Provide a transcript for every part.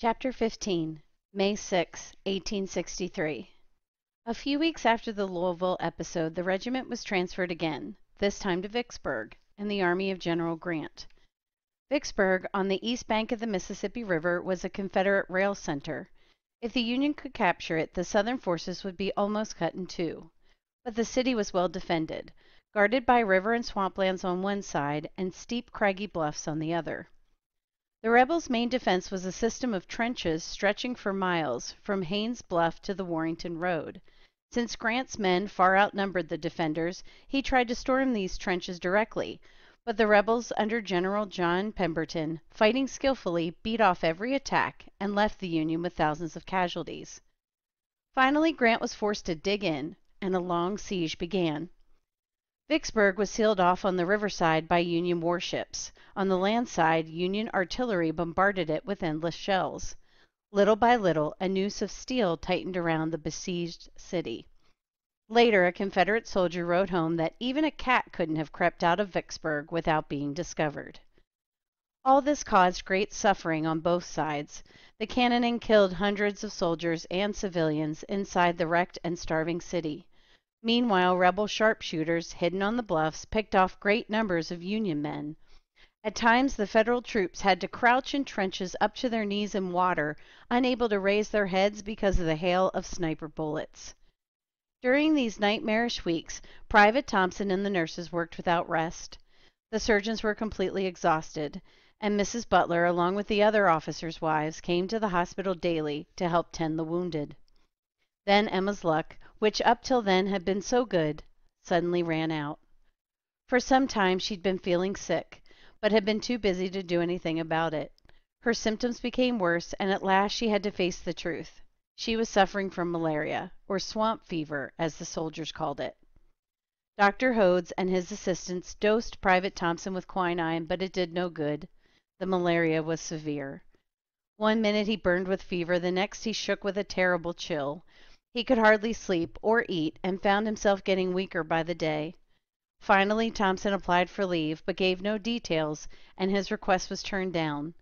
Chapter 15 May 6, 1863 A few weeks after the Louisville episode, the regiment was transferred again, this time to Vicksburg, in the army of General Grant. Vicksburg, on the east bank of the Mississippi River, was a Confederate rail center. If the Union could capture it, the Southern forces would be almost cut in two. But the city was well defended, guarded by river and swamplands on one side and steep craggy bluffs on the other. The rebels' main defense was a system of trenches stretching for miles from Haynes Bluff to the Warrenton Road. Since Grant's men far outnumbered the defenders, he tried to storm these trenches directly, but the rebels under General John Pemberton, fighting skillfully, beat off every attack and left the Union with thousands of casualties. Finally, Grant was forced to dig in, and a long siege began. Vicksburg was sealed off on the riverside by Union warships. On the land side, Union artillery bombarded it with endless shells. Little by little, a noose of steel tightened around the besieged city. Later, a Confederate soldier wrote home that even a cat couldn't have crept out of Vicksburg without being discovered. All this caused great suffering on both sides. The cannoning killed hundreds of soldiers and civilians inside the wrecked and starving city. Meanwhile, rebel sharpshooters hidden on the bluffs picked off great numbers of Union men. At times, the Federal troops had to crouch in trenches up to their knees in water, unable to raise their heads because of the hail of sniper bullets. During these nightmarish weeks, Private Thompson and the nurses worked without rest. The surgeons were completely exhausted, and Mrs. Butler, along with the other officers' wives, came to the hospital daily to help tend the wounded. Then Emma's luck, which up till then had been so good, suddenly ran out. For some time she'd been feeling sick, but had been too busy to do anything about it. Her symptoms became worse, and at last she had to face the truth. She was suffering from malaria, or swamp fever, as the soldiers called it. Dr. Hodes and his assistants dosed Private Thompson with quinine, but it did no good. The malaria was severe. One minute he burned with fever, the next he shook with a terrible chill. He could hardly sleep or eat and found himself getting weaker by the day. Finally, Thompson applied for leave, but gave no details, and his request was turned down.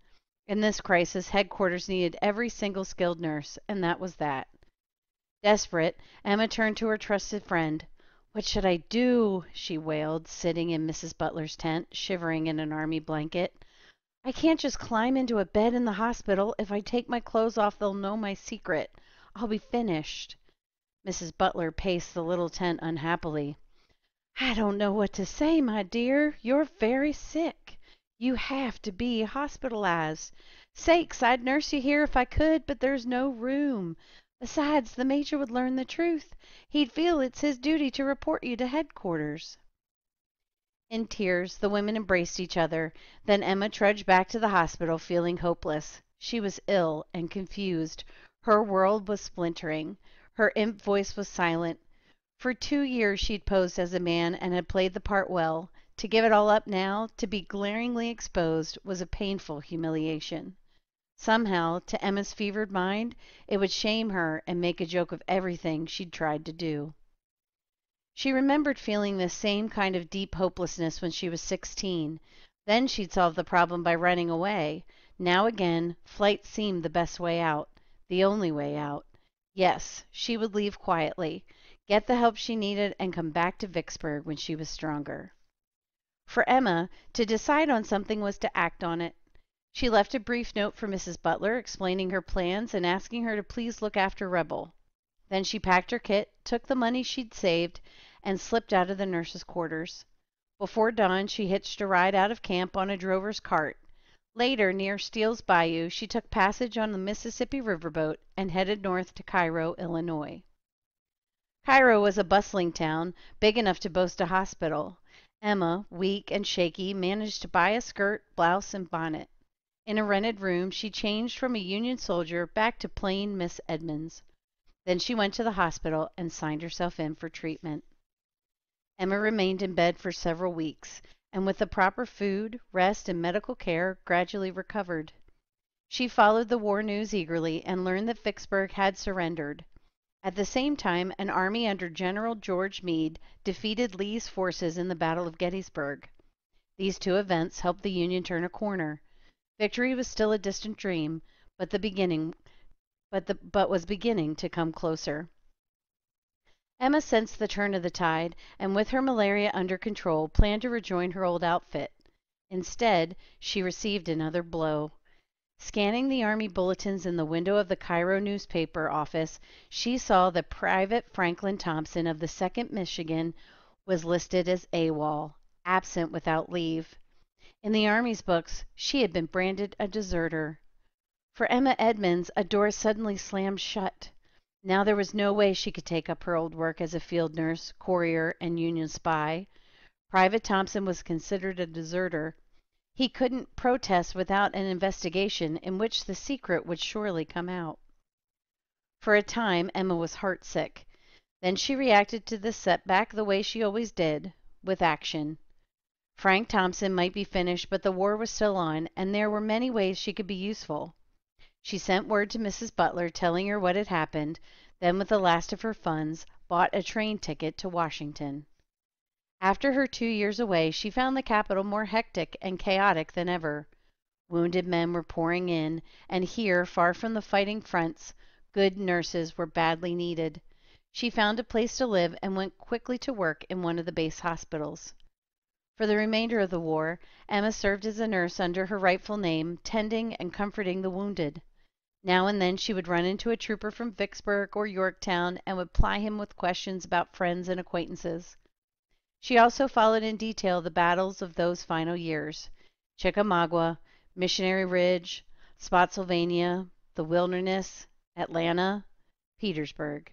In this crisis, headquarters needed every single skilled nurse, and that was that. Desperate, Emma turned to her trusted friend. What should I do? she wailed, sitting in Mrs. Butler's tent, shivering in an army blanket. I can't just climb into a bed in the hospital. If I take my clothes off, they'll know my secret. I'll be finished. Mrs. Butler paced the little tent unhappily. I don't know what to say, my dear. You're very sick. You have to be hospitalized. Sakes, I'd nurse you here if I could, but there's no room. Besides, the major would learn the truth. He'd feel it's his duty to report you to headquarters. In tears, the women embraced each other. Then Emma trudged back to the hospital, feeling hopeless. She was ill and confused. Her world was splintering. Her imp voice was silent. For two years she'd posed as a man and had played the part well. To give it all up now, to be glaringly exposed, was a painful humiliation. Somehow, to Emma's fevered mind, it would shame her and make a joke of everything she'd tried to do. She remembered feeling this same kind of deep hopelessness when she was sixteen. Then she'd solved the problem by running away. Now again, flight seemed the best way out the only way out. Yes, she would leave quietly, get the help she needed, and come back to Vicksburg when she was stronger. For Emma, to decide on something was to act on it. She left a brief note for Mrs. Butler explaining her plans and asking her to please look after Rebel. Then she packed her kit, took the money she'd saved, and slipped out of the nurse's quarters. Before dawn, she hitched a ride out of camp on a drover's cart Later, near Steele's Bayou, she took passage on the Mississippi riverboat and headed north to Cairo, Illinois. Cairo was a bustling town, big enough to boast a hospital. Emma, weak and shaky, managed to buy a skirt, blouse, and bonnet. In a rented room, she changed from a Union soldier back to plain Miss Edmonds. Then she went to the hospital and signed herself in for treatment. Emma remained in bed for several weeks and with the proper food, rest, and medical care, gradually recovered. She followed the war news eagerly and learned that Vicksburg had surrendered. At the same time, an army under General George Meade defeated Lee's forces in the Battle of Gettysburg. These two events helped the Union turn a corner. Victory was still a distant dream, but the beginning but the but was beginning to come closer. Emma sensed the turn of the tide and with her malaria under control planned to rejoin her old outfit. Instead, she received another blow. Scanning the Army bulletins in the window of the Cairo newspaper office, she saw that Private Franklin Thompson of the 2nd Michigan was listed as AWOL, absent without leave. In the Army's books, she had been branded a deserter. For Emma Edmonds, a door suddenly slammed shut. Now there was no way she could take up her old work as a field nurse, courier, and Union spy. Private Thompson was considered a deserter. He couldn't protest without an investigation in which the secret would surely come out. For a time, Emma was heartsick. Then she reacted to the setback the way she always did, with action. Frank Thompson might be finished, but the war was still on, and there were many ways she could be useful. She sent word to Mrs. Butler telling her what had happened, then, with the last of her funds, bought a train ticket to Washington. After her two years away, she found the capital more hectic and chaotic than ever. Wounded men were pouring in, and here, far from the fighting fronts, good nurses were badly needed. She found a place to live and went quickly to work in one of the base hospitals. For the remainder of the war, Emma served as a nurse under her rightful name, tending and comforting the wounded. Now and then she would run into a trooper from Vicksburg or Yorktown and would ply him with questions about friends and acquaintances. She also followed in detail the battles of those final years Chickamauga, Missionary Ridge, Spotsylvania, the Wilderness, Atlanta, Petersburg.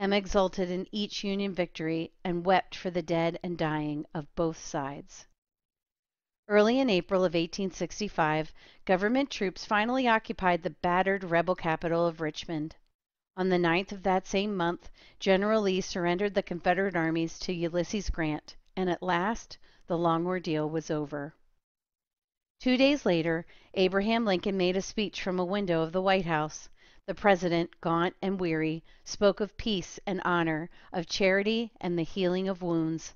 Emma exulted in each Union victory and wept for the dead and dying of both sides. Early in April of 1865, government troops finally occupied the battered rebel capital of Richmond. On the 9th of that same month, General Lee surrendered the Confederate armies to Ulysses Grant, and at last the long ordeal was over. Two days later, Abraham Lincoln made a speech from a window of the White House. The president, gaunt and weary, spoke of peace and honor, of charity and the healing of wounds.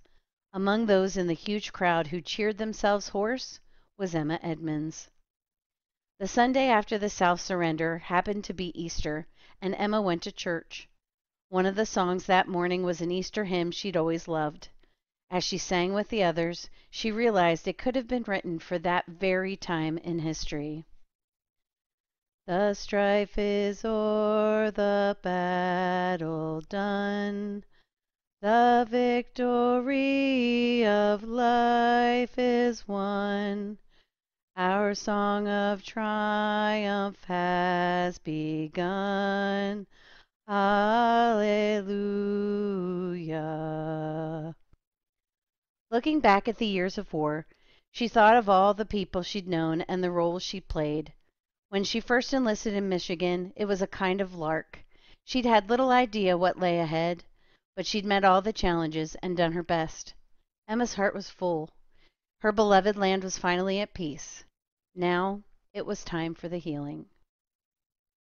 Among those in the huge crowd who cheered themselves hoarse was Emma Edmonds. The Sunday after the South surrender happened to be Easter, and Emma went to church. One of the songs that morning was an Easter hymn she'd always loved. As she sang with the others, she realized it could have been written for that very time in history. The strife is o'er, the battle done. The victory of life is won. Our song of triumph has begun. Alleluia. Looking back at the years of war, she thought of all the people she'd known and the roles she'd played. When she first enlisted in Michigan, it was a kind of lark. She'd had little idea what lay ahead, but she'd met all the challenges and done her best. Emma's heart was full. Her beloved land was finally at peace. Now it was time for the healing.